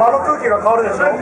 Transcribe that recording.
場の空気が変わるでしょ？